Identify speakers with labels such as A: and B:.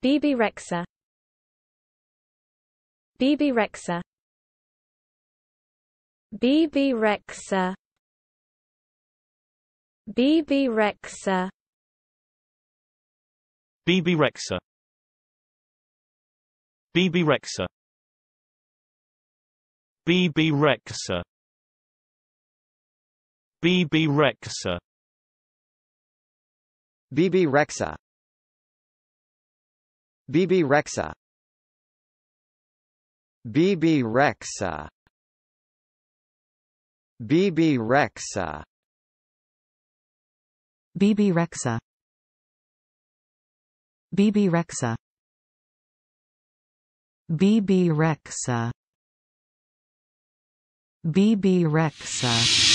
A: Bebe Rexha Bebe Rexha Bebe Rexha Bebe Rexha
B: Bebe Rexha Bebe Rexha Bebe Rexha Bebe Rexha
C: Bebe Rexha Bebe Rexha. Bebe Rexha. Bebe Rexha.
D: Bebe Rexha. Bebe Rexha. Bebe Rexha. Bebe Rexha